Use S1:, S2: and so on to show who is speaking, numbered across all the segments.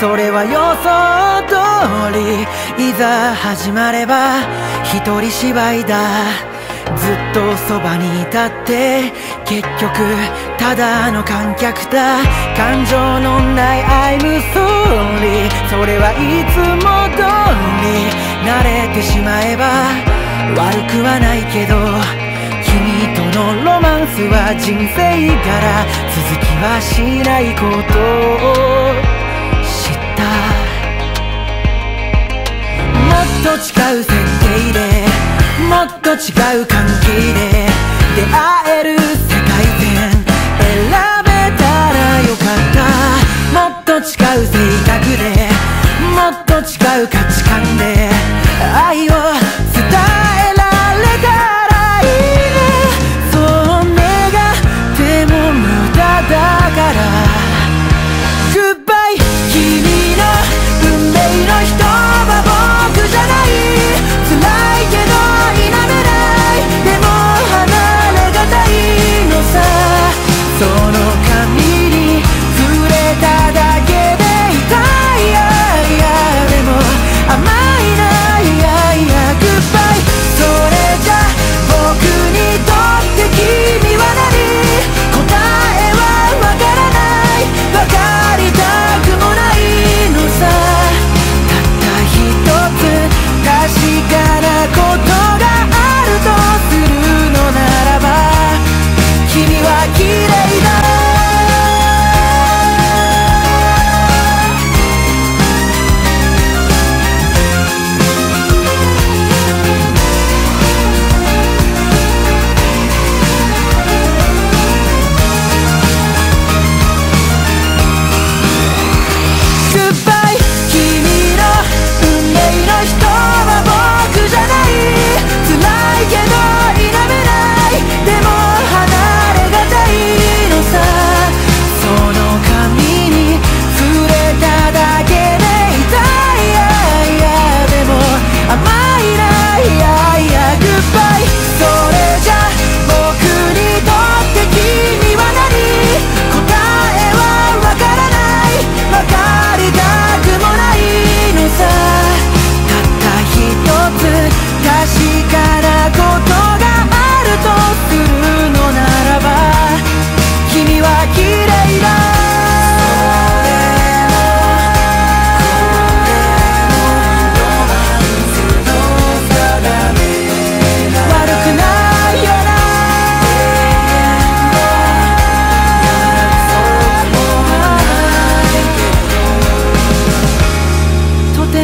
S1: それは予想通りいざ始まれば一人芝居だずっとそばにいたって結局ただの観客だ。感情のない I'm sorry それはいつも通り慣れてしまえば悪くはないけど君とのロマンスは人生から続きはしないこと。と違う設定でもっと違う関係で出会える世界線選べたらよかった。もっと違う性格でもっと違う価値観で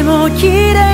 S1: も綺麗